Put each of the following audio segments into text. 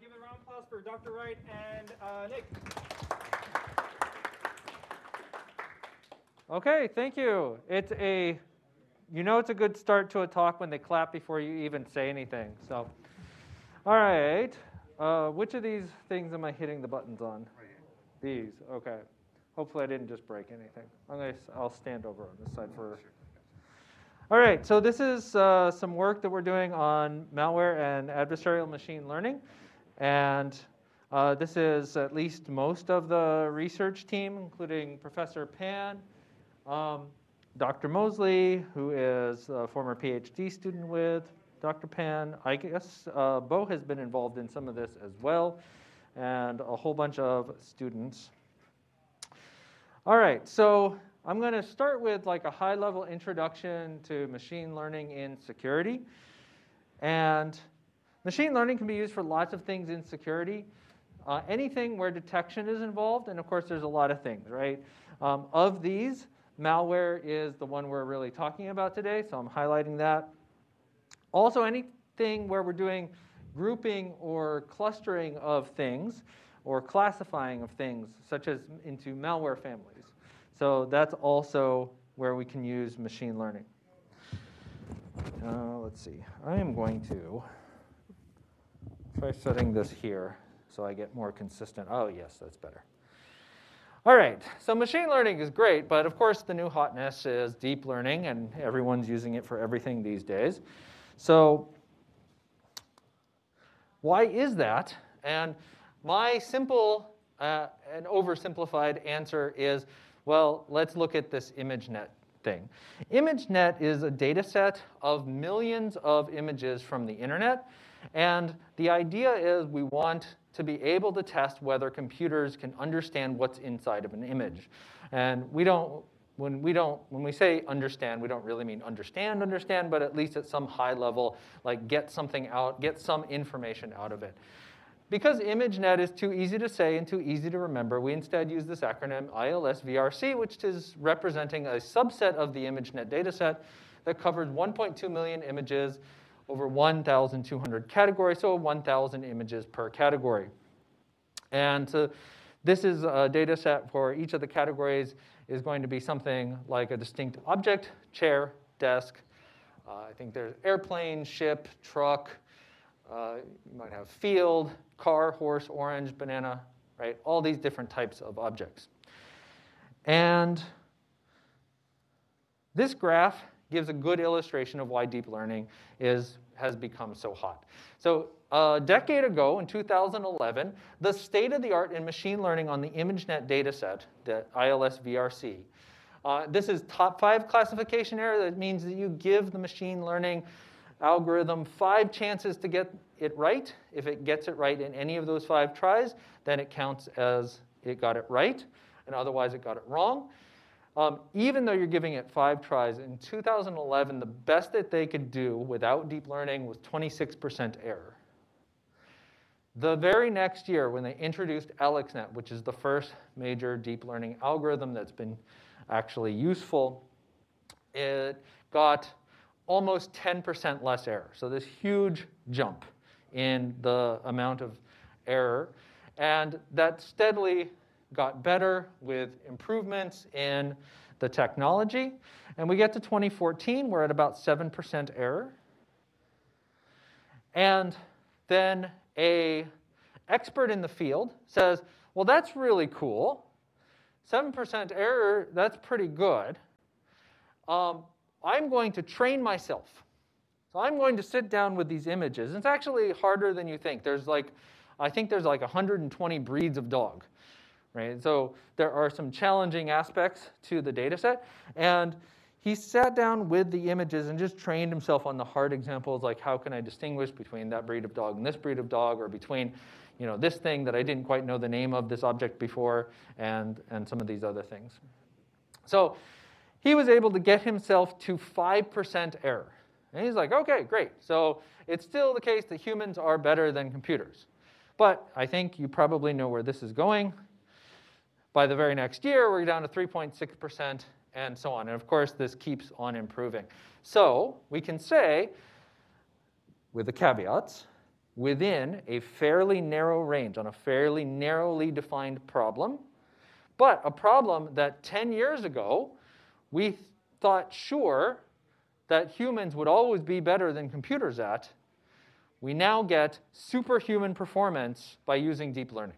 give a round of applause for Dr. Wright and uh, Nick. Okay, thank you. It's a, you know, it's a good start to a talk when they clap before you even say anything. So, all right. Uh, which of these things am I hitting the buttons on? These. Okay. Hopefully, I didn't just break anything. I'm gonna. I'll stand over on this side for. All right. So this is uh, some work that we're doing on malware and adversarial machine learning, and uh, this is at least most of the research team, including Professor Pan. Um, Dr. Mosley, who is a former PhD student with Dr. Pan. I guess uh, Bo has been involved in some of this as well, and a whole bunch of students. All right, so I'm going to start with like a high-level introduction to machine learning in security. And machine learning can be used for lots of things in security. Uh, anything where detection is involved, and of course there's a lot of things, right? Um, of these, Malware is the one we're really talking about today, so I'm highlighting that. Also, anything where we're doing grouping or clustering of things or classifying of things, such as into malware families. So that's also where we can use machine learning. Uh, let's see. I am going to try setting this here so I get more consistent. Oh, yes, that's better. All right, so machine learning is great, but of course the new hotness is deep learning, and everyone's using it for everything these days. So why is that? And my simple uh, and oversimplified answer is, well, let's look at this ImageNet thing. ImageNet is a data set of millions of images from the internet, and the idea is we want to be able to test whether computers can understand what's inside of an image. And we don't, when we don't, when we say understand, we don't really mean understand, understand, but at least at some high level, like get something out, get some information out of it. Because ImageNet is too easy to say and too easy to remember, we instead use this acronym ILS-VRC, which is representing a subset of the ImageNet dataset that covers 1.2 million images over 1,200 categories, so 1,000 images per category. And so this is a data set for each of the categories is going to be something like a distinct object, chair, desk. Uh, I think there's airplane, ship, truck. Uh, you might have field, car, horse, orange, banana, right? All these different types of objects. And this graph gives a good illustration of why deep learning is, has become so hot. So a decade ago, in 2011, the state of the art in machine learning on the ImageNet dataset, the ILS VRC, uh, this is top five classification error. That means that you give the machine learning algorithm five chances to get it right. If it gets it right in any of those five tries, then it counts as it got it right, and otherwise it got it wrong. Um, even though you're giving it five tries, in 2011, the best that they could do without deep learning was 26% error. The very next year, when they introduced AlexNet, which is the first major deep learning algorithm that's been actually useful, it got almost 10% less error. So this huge jump in the amount of error. And that steadily got better with improvements in the technology. And we get to 2014, we're at about 7% error. And then a expert in the field says, well, that's really cool. 7% error, that's pretty good. Um, I'm going to train myself. So I'm going to sit down with these images. It's actually harder than you think. There's like, I think there's like 120 breeds of dog right? So there are some challenging aspects to the data set. And he sat down with the images and just trained himself on the hard examples, like how can I distinguish between that breed of dog and this breed of dog, or between you know, this thing that I didn't quite know the name of this object before, and, and some of these other things. So he was able to get himself to 5% error. And he's like, okay, great. So it's still the case that humans are better than computers. But I think you probably know where this is going. By the very next year, we're down to 3.6% and so on. And of course, this keeps on improving. So we can say, with the caveats, within a fairly narrow range on a fairly narrowly defined problem, but a problem that 10 years ago we thought sure that humans would always be better than computers at, we now get superhuman performance by using deep learning.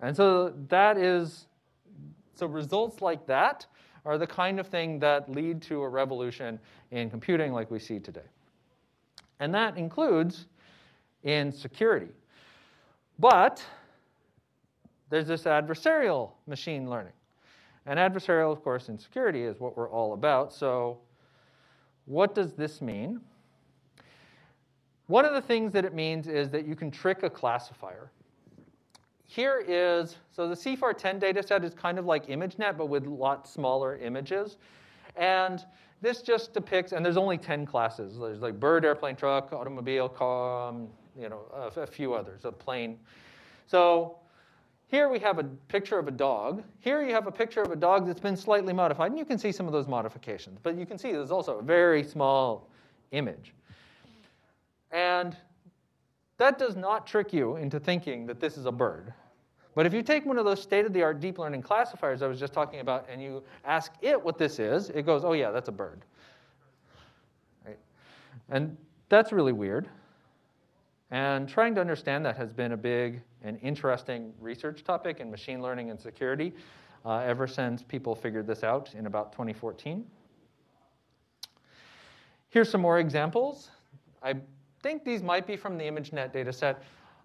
And so that is, so results like that are the kind of thing that lead to a revolution in computing like we see today. And that includes in security. But there's this adversarial machine learning. And adversarial, of course, in security is what we're all about. So what does this mean? One of the things that it means is that you can trick a classifier. Here is, so the CIFAR 10 dataset is kind of like ImageNet, but with a lot smaller images. And this just depicts, and there's only 10 classes. There's like bird, airplane, truck, automobile, car, um, you know, a, a few others, a plane. So here we have a picture of a dog. Here you have a picture of a dog that's been slightly modified, and you can see some of those modifications. But you can see there's also a very small image. And that does not trick you into thinking that this is a bird. But if you take one of those state-of-the-art deep learning classifiers I was just talking about and you ask it what this is, it goes, oh yeah, that's a bird. Right? And that's really weird. And trying to understand that has been a big and interesting research topic in machine learning and security uh, ever since people figured this out in about 2014. Here's some more examples. I think these might be from the ImageNet dataset.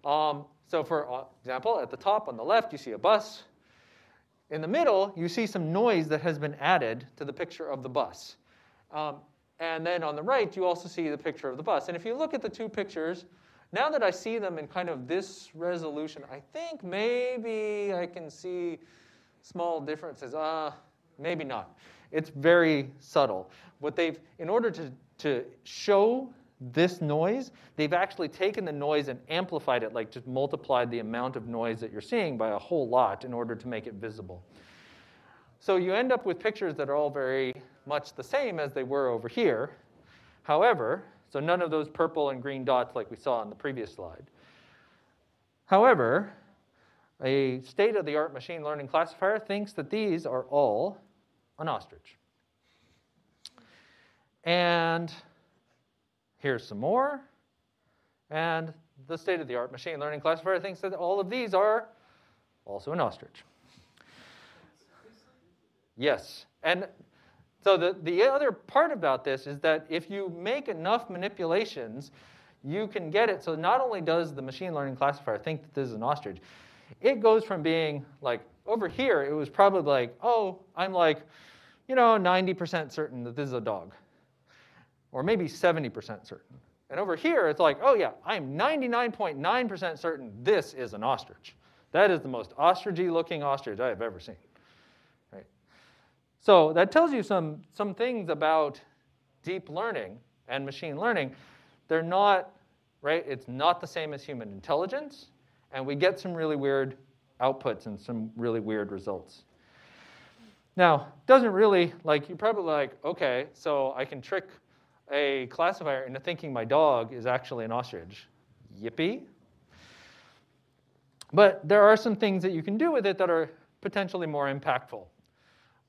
Um, so for uh, example, at the top on the left, you see a bus. In the middle, you see some noise that has been added to the picture of the bus. Um, and then on the right, you also see the picture of the bus. And if you look at the two pictures, now that I see them in kind of this resolution, I think maybe I can see small differences. Uh, maybe not. It's very subtle. What they've, in order to, to show this noise, they've actually taken the noise and amplified it, like just multiplied the amount of noise that you're seeing by a whole lot in order to make it visible. So you end up with pictures that are all very much the same as they were over here. However, so none of those purple and green dots like we saw on the previous slide. However, a state-of-the-art machine learning classifier thinks that these are all an ostrich. And Here's some more. And the state-of-the-art machine learning classifier thinks that all of these are also an ostrich. Yes. And so the, the other part about this is that if you make enough manipulations, you can get it. So not only does the machine learning classifier think that this is an ostrich, it goes from being like, over here, it was probably like, oh, I'm like, you know, 90% certain that this is a dog or maybe 70% certain. And over here, it's like, oh yeah, I'm 99.9% certain this is an ostrich. That is the most ostrichy looking ostrich I have ever seen. Right? So that tells you some, some things about deep learning and machine learning. They're not, right? It's not the same as human intelligence. And we get some really weird outputs and some really weird results. Now, doesn't really, like, you're probably like, okay, so I can trick a classifier into thinking my dog is actually an ostrich. Yippee. But there are some things that you can do with it that are potentially more impactful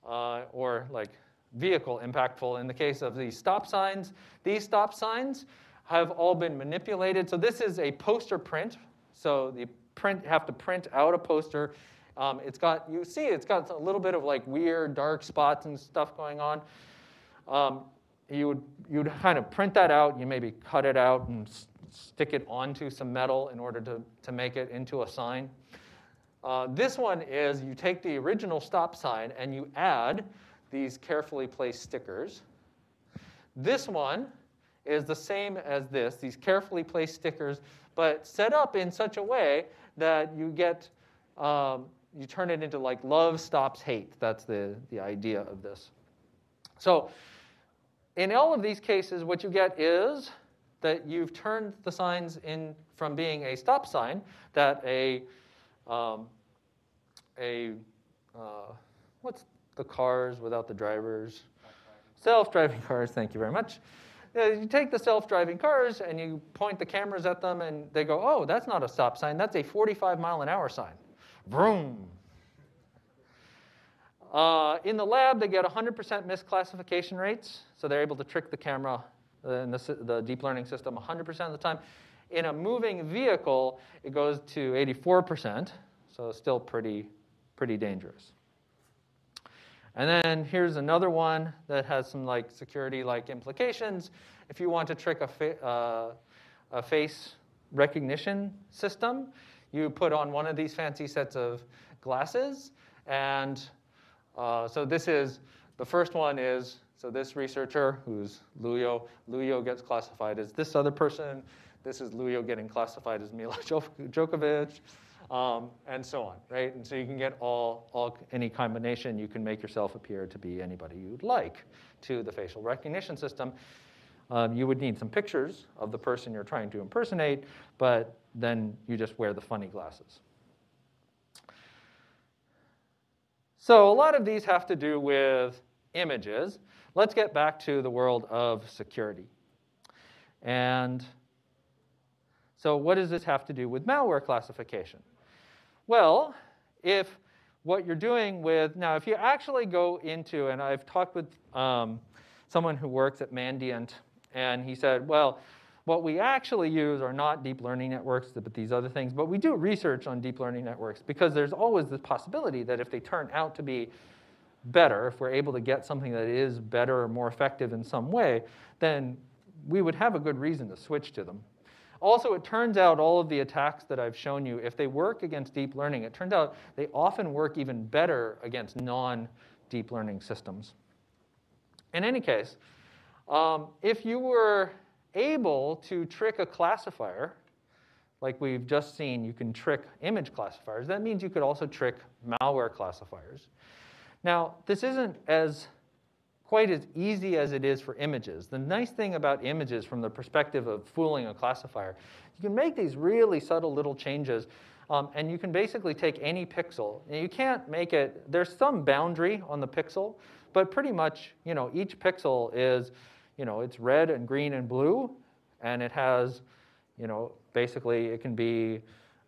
uh, or like vehicle impactful. In the case of these stop signs, these stop signs have all been manipulated. So this is a poster print. So the print have to print out a poster. Um, it's got, you see, it's got a little bit of like weird dark spots and stuff going on. Um, you would, you would kind of print that out. You maybe cut it out and stick it onto some metal in order to, to make it into a sign. Uh, this one is you take the original stop sign and you add these carefully placed stickers. This one is the same as this, these carefully placed stickers, but set up in such a way that you get, um, you turn it into like love stops hate. That's the, the idea of this. So in all of these cases, what you get is that you've turned the signs in from being a stop sign that a, um, a uh, what's the cars without the drivers? Self-driving cars, thank you very much. you take the self-driving cars and you point the cameras at them and they go, oh, that's not a stop sign, that's a 45 mile an hour sign. Vroom. Uh, in the lab, they get 100% misclassification rates, so they're able to trick the camera and the, the deep learning system 100% of the time. In a moving vehicle, it goes to 84%, so still pretty, pretty dangerous. And then here's another one that has some like security-like implications. If you want to trick a, fa uh, a face recognition system, you put on one of these fancy sets of glasses. And uh, so this is, the first one is, so this researcher who's Lujo, Lujo gets classified as this other person. This is Lujo getting classified as Mila Djokovic um, and so on, right? And so you can get all, all, any combination, you can make yourself appear to be anybody you'd like to the facial recognition system. Um, you would need some pictures of the person you're trying to impersonate, but then you just wear the funny glasses. So a lot of these have to do with images. Let's get back to the world of security. And so what does this have to do with malware classification? Well, if what you're doing with, now if you actually go into, and I've talked with um, someone who works at Mandiant, and he said, well, what we actually use are not deep learning networks, but these other things. But we do research on deep learning networks because there's always the possibility that if they turn out to be better, if we're able to get something that is better or more effective in some way, then we would have a good reason to switch to them. Also, it turns out all of the attacks that I've shown you, if they work against deep learning, it turns out they often work even better against non-deep learning systems. In any case, um, if you were able to trick a classifier, like we've just seen, you can trick image classifiers, that means you could also trick malware classifiers. Now, this isn't as quite as easy as it is for images. The nice thing about images from the perspective of fooling a classifier, you can make these really subtle little changes um, and you can basically take any pixel. You can't make it, there's some boundary on the pixel, but pretty much, you know, each pixel is, you know, it's red and green and blue, and it has, you know, basically it can be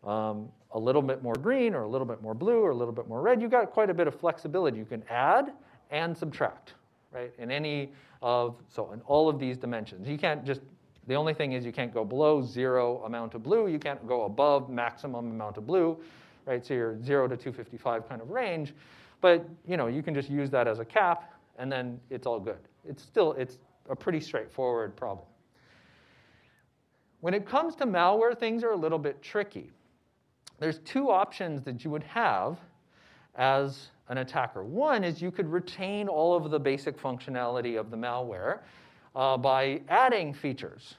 um, a little bit more green or a little bit more blue or a little bit more red. You've got quite a bit of flexibility. You can add and subtract right? In any of, so in all of these dimensions. You can't just, the only thing is you can't go below zero amount of blue. You can't go above maximum amount of blue, right? So you're zero to 255 kind of range. But, you know, you can just use that as a cap and then it's all good. It's still, it's a pretty straightforward problem. When it comes to malware, things are a little bit tricky. There's two options that you would have as an attacker. One is you could retain all of the basic functionality of the malware uh, by adding features.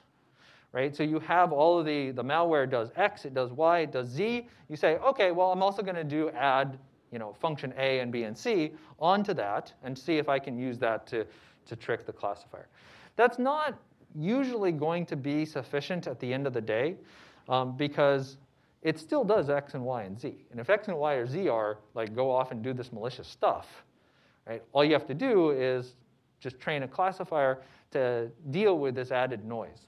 Right? So you have all of the, the malware does X, it does Y, it does Z. You say, okay, well, I'm also going to do add you know, function A and B and C onto that and see if I can use that to, to trick the classifier. That's not usually going to be sufficient at the end of the day um, because it still does X and Y and Z. And if X and Y or Z are like go off and do this malicious stuff, right? All you have to do is just train a classifier to deal with this added noise.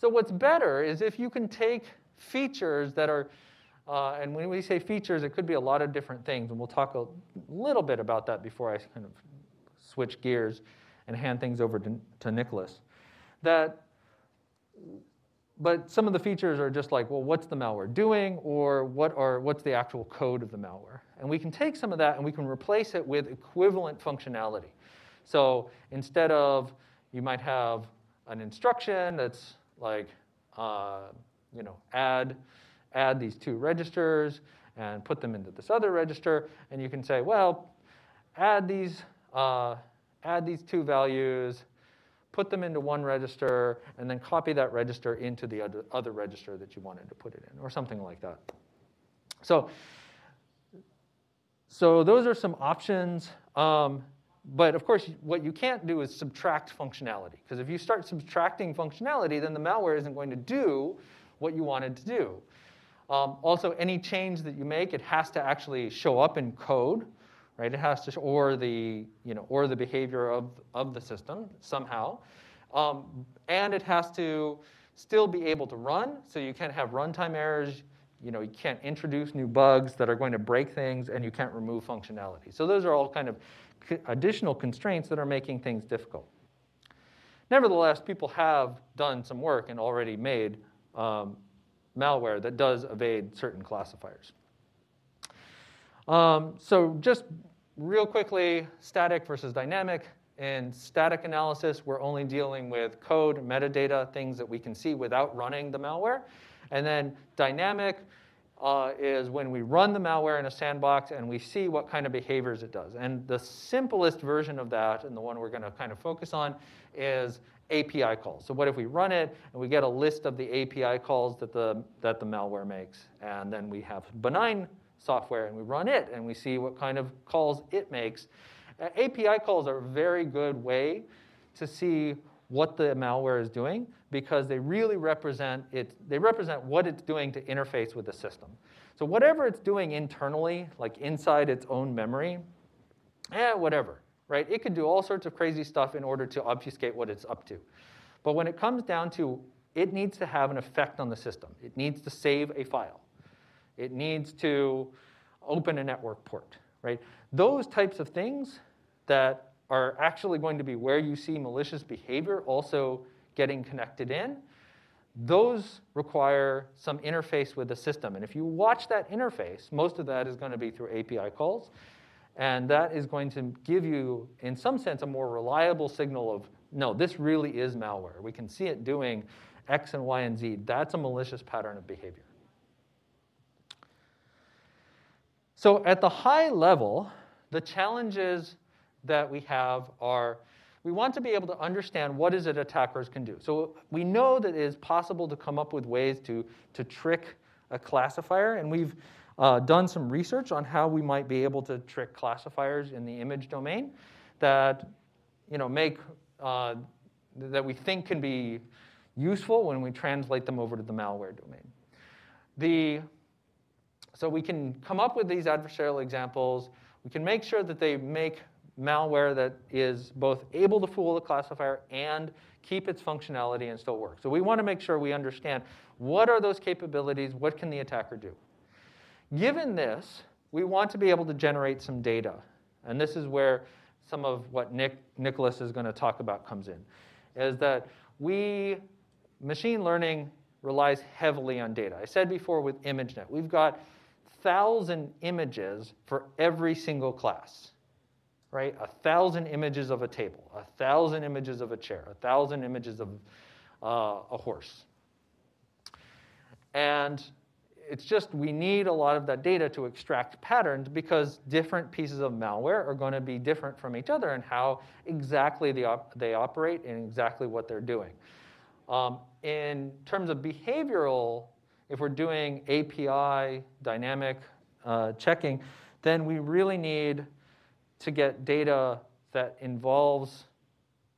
So what's better is if you can take features that are, uh, and when we say features, it could be a lot of different things, and we'll talk a little bit about that before I kind of switch gears and hand things over to, to Nicholas. That but some of the features are just like, well, what's the malware doing, or what are, what's the actual code of the malware? And we can take some of that and we can replace it with equivalent functionality. So instead of, you might have an instruction that's like, uh, you know, add, add these two registers and put them into this other register, and you can say, well, add these, uh, add these two values put them into one register, and then copy that register into the other, register that you wanted to put it in, or something like that. So, so those are some options. Um, but of course, what you can't do is subtract functionality. Because if you start subtracting functionality, then the malware isn't going to do what you wanted to do. Um, also, any change that you make, it has to actually show up in code right? It has to, or the, you know, or the behavior of, of the system somehow. Um, and it has to still be able to run, so you can't have runtime errors. You know, you can't introduce new bugs that are going to break things, and you can't remove functionality. So those are all kind of additional constraints that are making things difficult. Nevertheless, people have done some work and already made um, malware that does evade certain classifiers. Um, so just real quickly, static versus dynamic. In static analysis, we're only dealing with code, metadata, things that we can see without running the malware. And then dynamic uh, is when we run the malware in a sandbox and we see what kind of behaviors it does. And the simplest version of that, and the one we're going to kind of focus on, is API calls. So what if we run it and we get a list of the API calls that the, that the malware makes, and then we have benign software and we run it and we see what kind of calls it makes. Uh, API calls are a very good way to see what the malware is doing because they really represent it, they represent what it's doing to interface with the system. So whatever it's doing internally, like inside its own memory, eh, whatever, right? It could do all sorts of crazy stuff in order to obfuscate what it's up to. But when it comes down to it needs to have an effect on the system. It needs to save a file. It needs to open a network port, right? Those types of things that are actually going to be where you see malicious behavior also getting connected in, those require some interface with the system. And if you watch that interface, most of that is going to be through API calls. And that is going to give you, in some sense, a more reliable signal of, no, this really is malware. We can see it doing X and Y and Z. That's a malicious pattern of behavior. So at the high level, the challenges that we have are we want to be able to understand what is it attackers can do. So we know that it is possible to come up with ways to, to trick a classifier, and we've uh, done some research on how we might be able to trick classifiers in the image domain that you know, make, uh, that we think can be useful when we translate them over to the malware domain. The so we can come up with these adversarial examples. We can make sure that they make malware that is both able to fool the classifier and keep its functionality and still work. So we want to make sure we understand what are those capabilities, what can the attacker do. Given this, we want to be able to generate some data. And this is where some of what Nick, Nicholas is going to talk about comes in, is that we, machine learning relies heavily on data. I said before with ImageNet, we've got thousand images for every single class, right? A thousand images of a table, a thousand images of a chair, a thousand images of uh, a horse. And it's just we need a lot of that data to extract patterns because different pieces of malware are going to be different from each other and how exactly they, op they operate and exactly what they're doing. Um, in terms of behavioral if we're doing API dynamic uh, checking, then we really need to get data that involves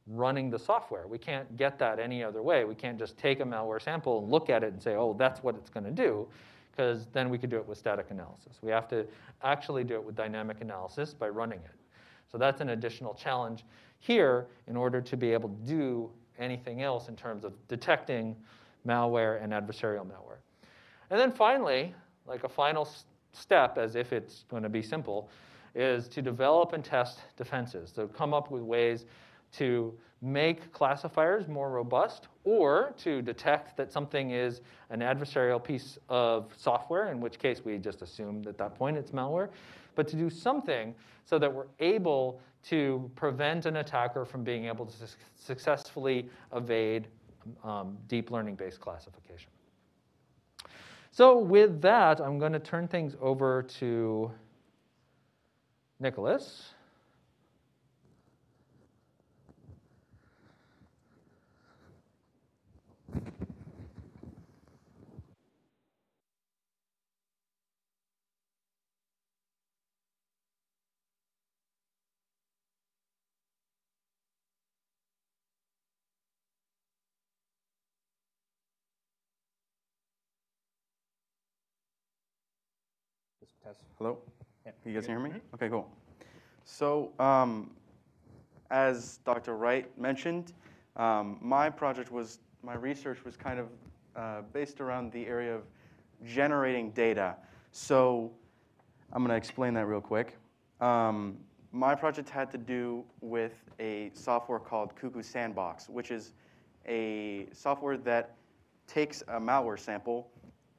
running the software. We can't get that any other way. We can't just take a malware sample and look at it and say, oh, that's what it's going to do, because then we could do it with static analysis. We have to actually do it with dynamic analysis by running it. So that's an additional challenge here in order to be able to do anything else in terms of detecting malware and adversarial malware. And then finally, like a final step, as if it's going to be simple, is to develop and test defenses. So come up with ways to make classifiers more robust or to detect that something is an adversarial piece of software, in which case we just assume at that point it's malware, but to do something so that we're able to prevent an attacker from being able to su successfully evade um, deep learning based classification. So with that, I'm going to turn things over to Nicholas. Test. Hello? Yeah. You guys hear me? Okay, cool. So um, as Dr. Wright mentioned, Um, my project was, my research was kind of uh, based around the area of generating data. So I'm going to explain that real quick. Um, my project had to do with a software called Cuckoo Sandbox, which is a software that takes a malware sample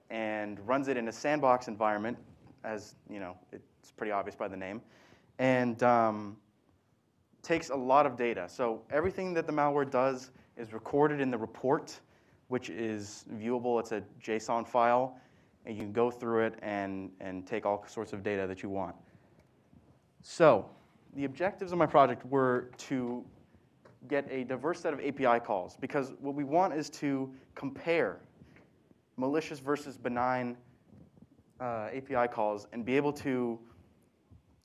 and runs it in a sandbox environment, as you know, it's pretty obvious by the name, and um, takes a lot of data. So everything that the malware does is recorded in the report, which is viewable. It's a JSON file, and you can go through it and, and take all sorts of data that you want. So the objectives of my project were to get a diverse set of API calls because what we want is to compare malicious versus benign uh, API calls and be able to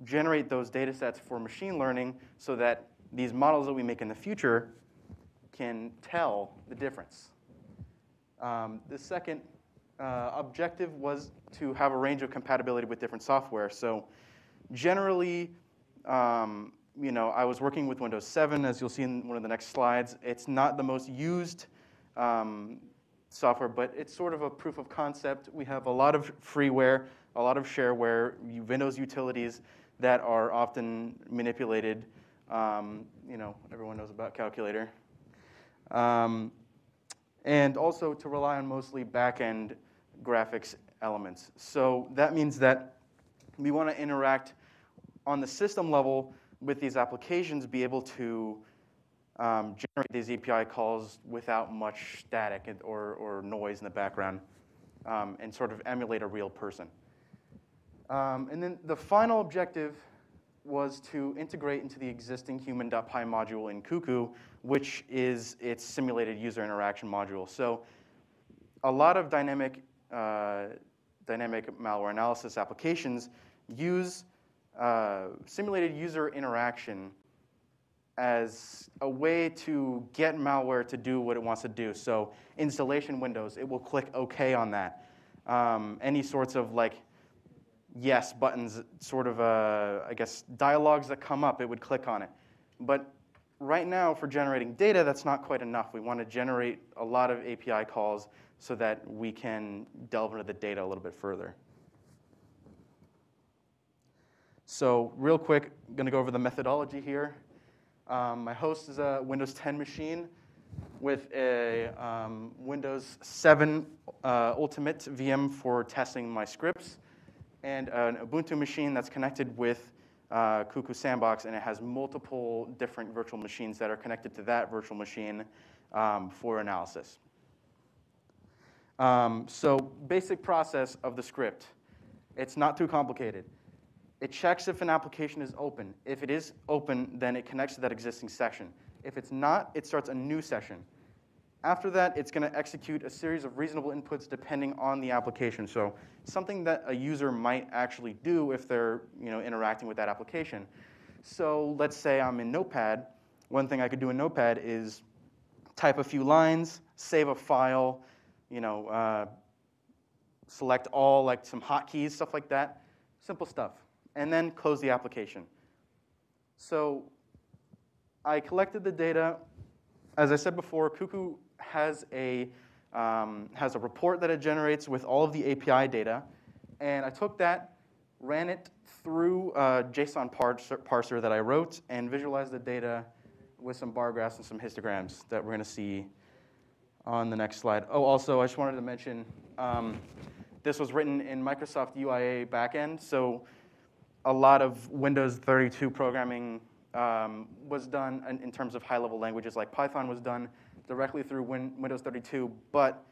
generate those data sets for machine learning so that these models that we make in the future can tell the difference. Um, the second uh, objective was to have a range of compatibility with different software. So generally, um, you know, I was working with Windows 7, as you'll see in one of the next slides. It's not the most used um, software, but it's sort of a proof of concept. We have a lot of freeware, a lot of shareware, Windows utilities that are often manipulated. Um, you know, everyone knows about calculator. Um, and also to rely on mostly back-end graphics elements. So that means that we want to interact on the system level with these applications, be able to um, generate these API calls without much static or, or noise in the background um, and sort of emulate a real person. Um, and then the final objective was to integrate into the existing human.py module in Cuckoo, which is its simulated user interaction module. So a lot of dynamic, uh, dynamic malware analysis applications use uh, simulated user interaction as a way to get malware to do what it wants to do. So installation windows, it will click OK on that. Um, any sorts of like yes buttons, sort of, uh, I guess, dialogues that come up, it would click on it. But right now, for generating data, that's not quite enough. We want to generate a lot of API calls so that we can delve into the data a little bit further. So real quick, I'm going to go over the methodology here. Um, my host is a Windows 10 machine with a um, Windows 7 uh, Ultimate VM for testing my scripts, and an Ubuntu machine that's connected with uh, Cuckoo Sandbox, and it has multiple different virtual machines that are connected to that virtual machine um, for analysis. Um, so basic process of the script. It's not too complicated. It checks if an application is open. If it is open, then it connects to that existing session. If it's not, it starts a new session. After that, it's going to execute a series of reasonable inputs depending on the application. So something that a user might actually do if they're you know, interacting with that application. So let's say I'm in Notepad. One thing I could do in Notepad is type a few lines, save a file, you know, uh, select all, like some hotkeys, stuff like that. Simple stuff and then close the application. So I collected the data. As I said before, Cuckoo has a, um, has a report that it generates with all of the API data. And I took that, ran it through a JSON parser, parser that I wrote, and visualized the data with some bar graphs and some histograms that we're going to see on the next slide. Oh, also, I just wanted to mention um, this was written in Microsoft UIA backend. So a lot of Windows 32 programming um, was done in, in, terms of high-level languages like Python was done directly through Win Windows 32, but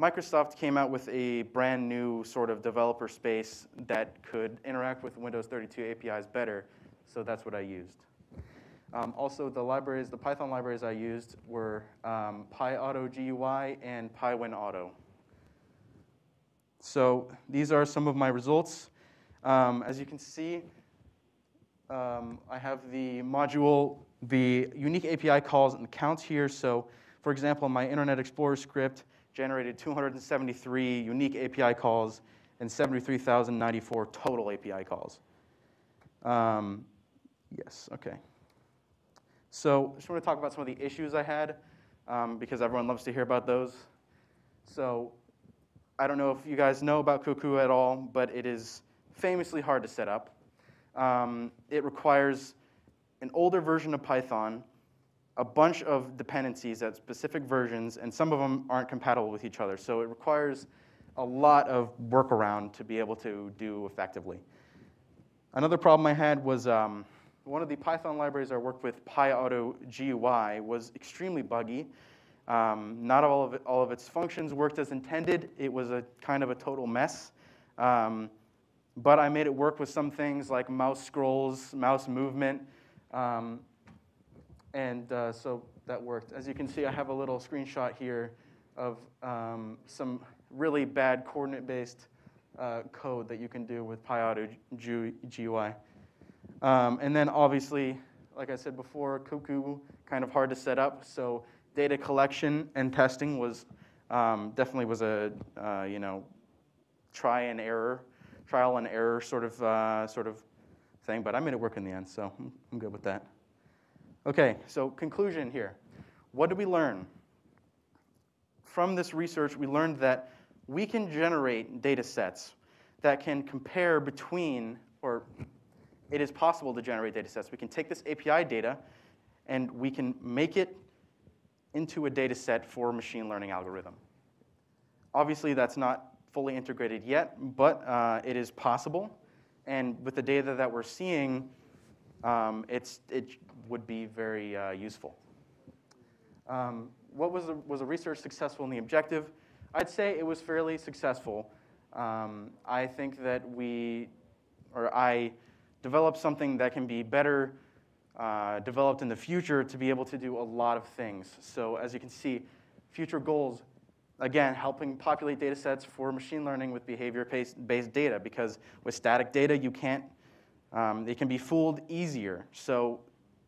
Microsoft came out with a brand new sort of developer space that could interact with Windows 32 APIs better, so that's what I used. Um, also, the libraries, the Python libraries I used were um, PyAutoGUI and PyWinAuto. So these are some of my results. Um, as you can see, um, I have the module, the unique API calls and counts here. So for example, my Internet Explorer script generated 273 unique API calls and 73,094 total API calls. Um, yes, okay. So I just want to talk about some of the issues I had. um, because everyone loves to hear about those. So I don't know if you guys know about Cuckoo at all, but it is famously hard to set up. Um, it requires an older version of Python, a bunch of dependencies at specific versions, and some of them aren't compatible with each other. So it requires a lot of workaround to be able to do effectively. Another problem I had was um, one of the Python libraries I worked with, PyAuto GUI, was extremely buggy. Um, not all of, it, all of its functions worked as intended. It was a kind of a total mess. Um, but I made it work with some things like mouse scrolls, mouse movement, um, and uh, so that worked. As you can see, I have a little screenshot here of um, some really bad coordinate-based uh, code that you can do with PyAuto GUI. Um, and then obviously, like I said before, Cuckoo, kind of hard to set up. So data collection and testing was um, definitely was a, uh, you know, try and error trial and error sort of, uh, sort of thing, but I made it work in the end, so I'm good with that. Okay, so conclusion here. What did we learn? From this research, we learned that we can generate data sets that can compare between, or it is possible to generate data sets. We can take this API data and we can make it into a data set for a machine learning algorithm. Obviously, that's not fully integrated yet, but uh, it is possible. And with the data that we're seeing, um, it's, it would be very uh, useful. Um, what was the, was the research successful in the objective? I'd say it was fairly successful. Um, I think that we, or I, developed something that can be better uh, developed in the future to be able to do a lot of things. So as you can see, future goals again, helping populate data sets for machine learning with behavior-based data because with static data, you can't, um, it can be fooled easier. So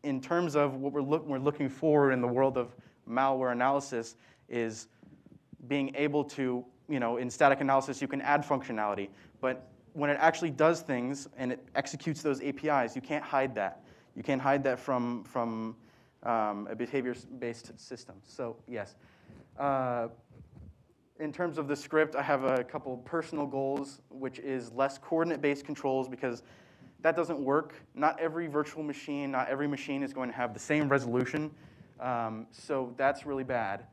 in terms of what we're, look, we're looking for in the world of malware analysis is being able to, you know, in static analysis, you can add functionality, but when it actually does things and it executes those APIs, you can't hide that. You can't hide that from, from um, a behavior-based system. So yes. Uh, in terms of the script, I have a couple personal goals, which is less coordinate-based controls because that doesn't work. Not every virtual machine, not every machine is going to have the same resolution. Um, so that's really bad,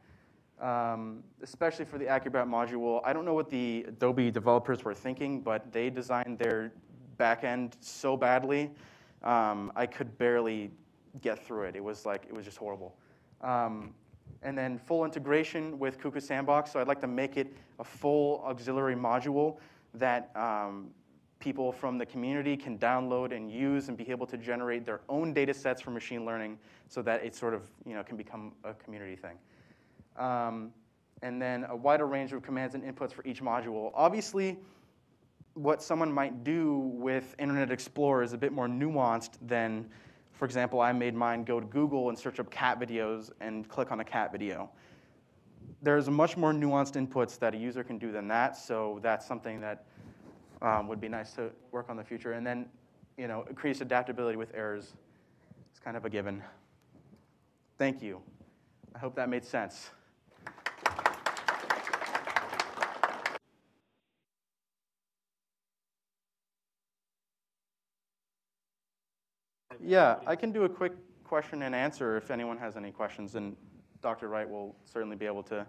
um, especially for the Acrobat module. I don't know what the Adobe developers were thinking, but they designed their backend so badly, um, I could barely get through it. It was like, it was just horrible. Um, and then full integration with Cuckoo Sandbox. So I'd like to make it a full auxiliary module that um, people from the community can download and use and be able to generate their own data sets for machine learning so that it sort of you know, can become a community thing. Um, and then a wider range of commands and inputs for each module. Obviously, what someone might do with Internet Explorer is a bit more nuanced than for example, I made mine go to Google and search up cat videos and click on a cat video. There's much more nuanced inputs that a user can do than that, so that's something that um, would be nice to work on in the future. And then, you know, increase adaptability with errors. It's kind of a given. Thank you. I hope that made sense. Yeah, I can do a quick question and answer if anyone has any questions, and Dr. Wright will certainly be able to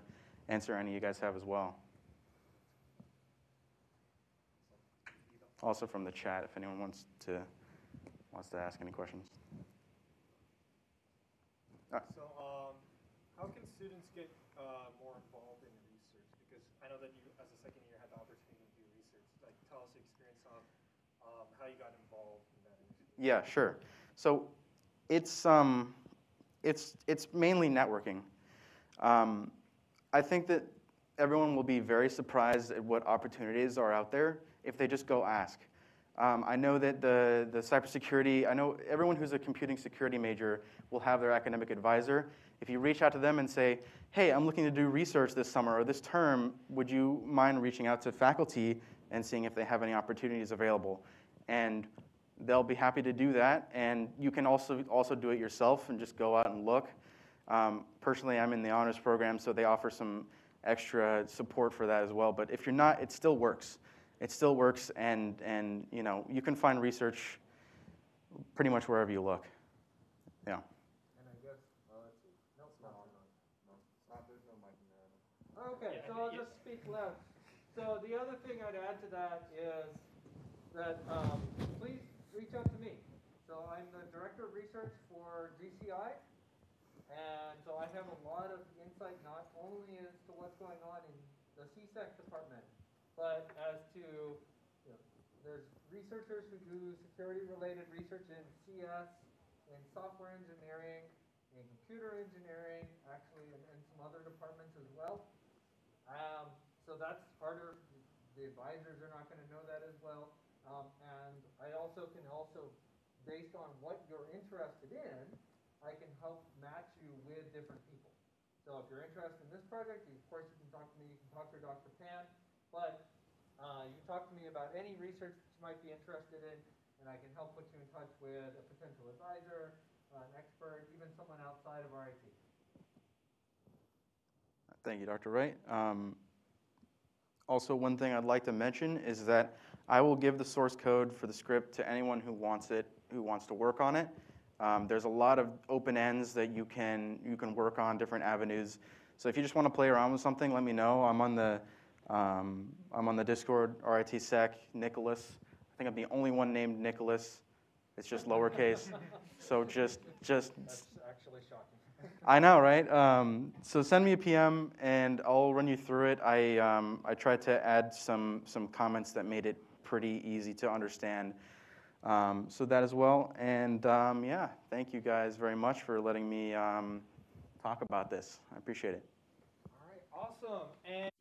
answer any you guys have as well. Also from the chat, if anyone wants to wants to ask any questions. So, um, how can students get uh, more involved in research? Because I know that you, as a second year, had the opportunity to do research. Like, tell us your experience on um, how you got involved in that. Yeah, sure. So it's, um, it's, it's mainly networking. Um, I think that everyone will be very surprised at what opportunities are out there if they just go ask. Um, I know that the, the cybersecurity, I know everyone who's a computing security major will have their academic advisor. If you reach out to them and say, hey, I'm looking to do research this summer or this term, would you mind reaching out to faculty and seeing if they have any opportunities available? And they'll be happy to do that. And you can also, also do it yourself and just go out and look. Um, personally, I'm in the honors program, so they offer some extra support for that as well. But if you're not, it still works. It still works, and, and you know, you can find research pretty much wherever you look. Yeah. And I guess, let's see, no, it's not on. Okay, so I'll just speak loud. So the other thing I'd add to that is that, um, please reach out to me. So I'm the Director of Research for GCI. And so I have a lot of insight, not only as to what's going on in the CSEC department, but as to, you know, there's researchers who do security-related research in CS, in software engineering, in computer engineering, actually, and, and some other departments as well. Um, so that's harder, the advisors are not gonna know that as well. Um, and I also can also, based on what you're interested in, I can help match you with different people. So if you're interested in this project, of course, you can talk to me, you can talk to Dr. Pan, but, uh, you can talk to me about any research that you might be interested in, and I can help put you in touch with a potential advisor, an expert, even someone outside of RIT. Thank you, Dr. Wright. Um, also, one thing I'd like to mention is that I will give the source code for the script to anyone who wants it, who wants to work on it. Um, there's a lot of open ends that you can you can work on different avenues. So if you just want to play around with something, let me know. I'm on the um, I'm on the Discord RITSec Nicholas. I think I'm the only one named Nicholas. It's just lowercase. so just just That's actually shocking. I know, right? Um, so send me a PM and I'll run you through it. I, um, I tried to add some, some comments that made it pretty easy to understand. Um, so that as well. And um, yeah, thank you guys very much for letting me um, talk about this. I appreciate it. All right, awesome. And